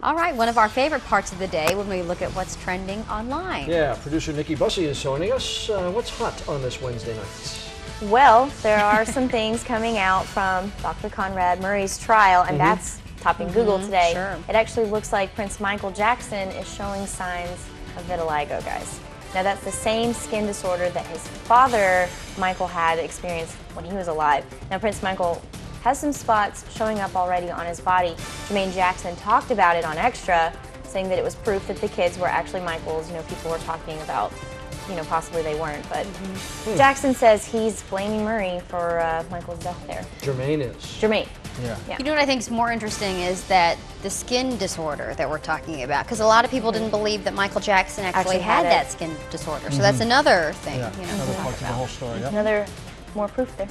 All right, one of our favorite parts of the day when we look at what's trending online. Yeah, producer Nikki Bussey is joining us. Uh, what's hot on this Wednesday night? Well, there are some things coming out from Dr. Conrad Murray's trial, and that's topping Google today. sure. It actually looks like Prince Michael Jackson is showing signs of vitiligo, guys. Now, that's the same skin disorder that his father, Michael, had experienced when he was alive. Now, Prince Michael has some spots showing up already on his body. Jermaine Jackson talked about it on Extra, saying that it was proof that the kids were actually Michael's. You know, people were talking about, you know, possibly they weren't. But Jackson says he's blaming Murray for uh, Michael's death there. Jermaine is. Jermaine. Yeah. Yeah. You know what I think is more interesting is that the skin disorder that we're talking about, because a lot of people didn't believe that Michael Jackson actually, Actually had, had that skin disorder. So that's another thing. Yeah, You know, another part talk to the whole story. Yep. Another more proof there.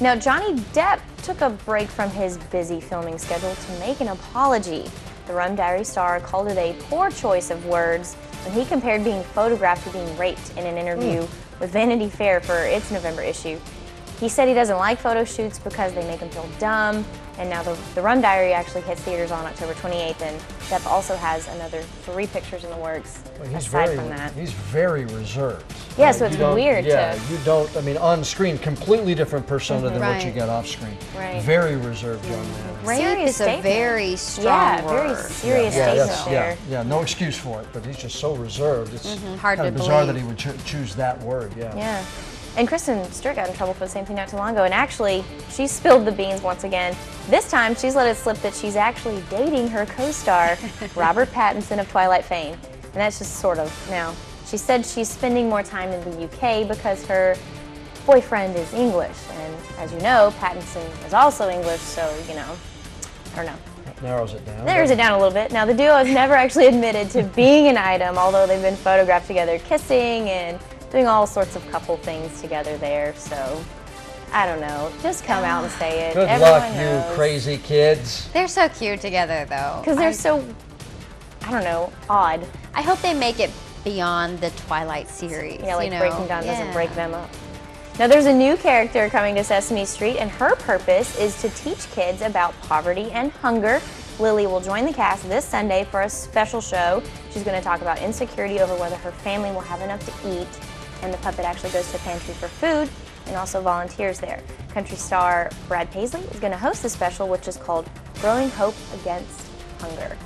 Now, Johnny Depp took a break from his busy filming schedule to make an apology. The Rum Diary star called it a poor choice of words when he compared being photographed to being raped in an interview hmm. with Vanity Fair for its November issue. He said he doesn't like photo shoots because they make him feel dumb. And now the, the Rum Diary actually hits theaters on October 28th, and Depp also has another three pictures in the works Well, he's aside very, from that. he's very reserved. Yeah, Uh, so it's you weird Yeah, to- you don't. I mean, on screen, completely different persona than what you get off screen. Right. Very reserved young man. Rape Serious is a very strong Yeah, word. very serious yeah, statement that's- there. yeah, yeah, no excuse for it. But he's just so reserved. It's Mm-hmm. Hard kind to of bizarre believe. that he would cho- choose that word. Yeah. Yeah. And Kristen Stewart got in trouble for the same thing not too long ago. And actually, she spilled the beans once again. This time, she's let it slip that she's actually dating her co star, Robert Pattinson of Twilight fame. And that's just sort of now. She said she's spending more time in the UK because her boyfriend is English. And as you know, Pattinson is also English, so, you know, I don't know. That narrows it down. Narrows it down a little bit. Now, the duo has never actually admitted to being an item, although they've been photographed together kissing and doing all sorts of couple things together there. So, I don't know. Just come out and say it. Good Everyone luck, knows. you crazy kids. They're so cute together, though. Because they're I- so, I don't know, odd. I hope they make it beyond the Twilight series. Yeah, like you know? Breaking Dawn doesn't break them up. Now, there's a new character coming to Sesame Street, and her purpose is to teach kids about poverty and hunger. Lily will join the cast this Sunday for a special show. She's going to talk about insecurity over whether her family will have enough to eat, and the puppet actually goes to the pantry for food and also volunteers there. Country star Brad Paisley is going to host the special, which is called Growing Hope Against Hunger.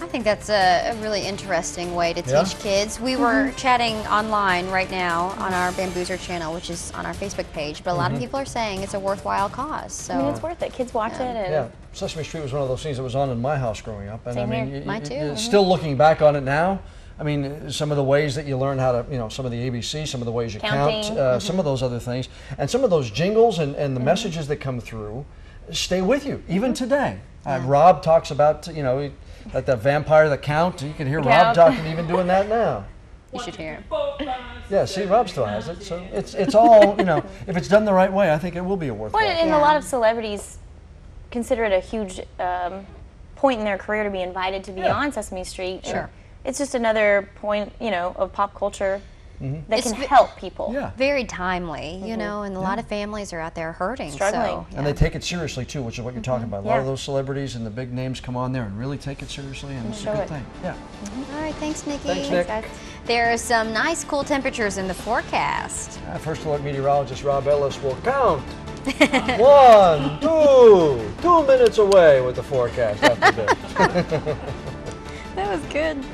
I think that's a, a really interesting way to teach Yeah? kids. We were chatting online right now on our Bamboozer channel, which is on our Facebook page, but a lot of people are saying it's a worthwhile cause. So I mean, it's worth it. Kids watch it, and Yeah, Sesame Street was one of those things that was on in my house growing up, and Same I mean, here. y- Mine y- too, y- mhm. still looking back on it now. I mean, some of the ways that you learn how to, you know, some of the ABC, some of the ways you Counting. count, uh, some of those other things, and some of those jingles and, and the messages that come through stay with you even today. Uh, Rob talks about, you know, like the vampire, the count. You can hear Rob Count. talking, even doing that now. you should hear it. Yeah, see, Rob still has it, so it's it's all, you know, if it's done the right way, I think it will be a worthwhile. Well, and Yeah. a lot of celebrities consider it a huge um, point in their career to be invited to be Yeah. on Sesame Street. and Sure. It's just another point, you know, of pop culture mm-hmm. that It's can ve- help people. Yeah. Very timely, you mm-hmm. know, and a lot of families are out there hurting. Struggling. So, And they take it seriously too, which is what you're talking mm-hmm. about. A lot of those celebrities and the big names come on there and really take it seriously, and it's a good it. thing. Yeah. All right, thanks, Nikki. Thanks, Nick. guys. There are some nice, cool temperatures in the forecast. Uh, First alert meteorologist Rob Ellis will count. One, two, two minutes away with the forecast after this. That was good.